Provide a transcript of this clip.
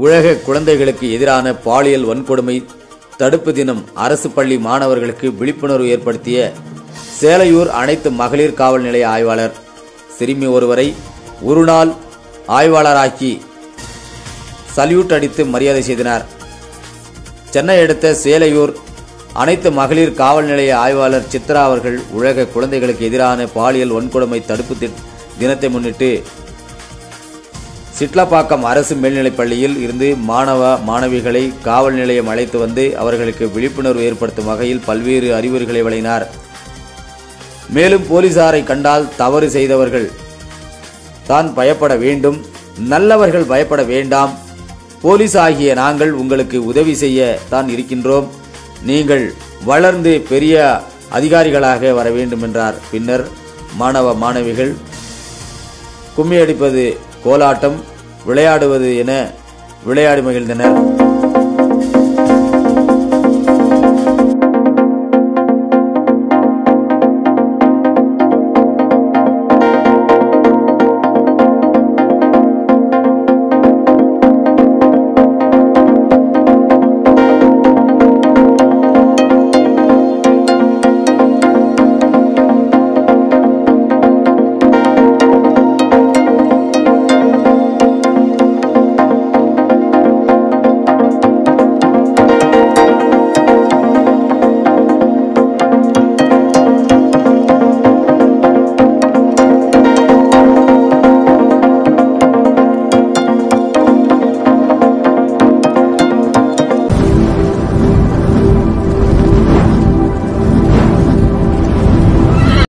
உலக குழந்தைகளுக்கு எதிரான பாலியல் வன்கொடுமை தடுப்பு தினம் அரசு பள்ளி மாணவர்களுக்கு விழிப்புணர்வு ஏற்படுத்திய சேலையூர் அனைத்து மகளிர் காவல் நிலைய ஆய்வாளர். சிறுமி ஒருவரை ஒரு நாள் ஆய்வாளராக்கி சல்யூட் அடித்து மரியாதை செய்தனர். சென்னை அடுத்த சேலையூர் அனைத்து மகளிர் காவல் நிலைய ஆய்வாளர் சித்ரா அவர்கள் உலக குழந்தைகளுக்கு எதிரான பாலியல் வன்கொடுமை தடுப்பு தி- தினத்தை முன்னிட்டு சிட்லப்பாக்கம் அரசு மேல்நிலைப் பள்ளியில் இருந்து மாணவ மாணவிகளை காவல் நிலையம் அழைத்து வந்து அவர்களுக்கு விழிப்புணர்வு ஏற்படுத்தும் வகையில் பல்வேறு அறிவுரைகளை வழங்கினார். மேலும் போலீசாரை கண்டால் தவறு செய்தவர்கள் தான் பயப்பட வேண்டும் நல்லவர்கள் பயப்பட வேண்டாம். போலீஸ் ஆகிய நாங்கள் உங்களுக்கு உதவி செய்ய தான் இருக்கின்றோம். நீங்கள் வளர்ந்து பெரிய அதிகாரிகளாக வர வேண்டும் என்றார் பின்னர் மாணவ மாணவிகள் கும்மியடிப்பது கோலாட்டம் விளையாடுவது என விளையாடி மகிழ்ந்தனர்.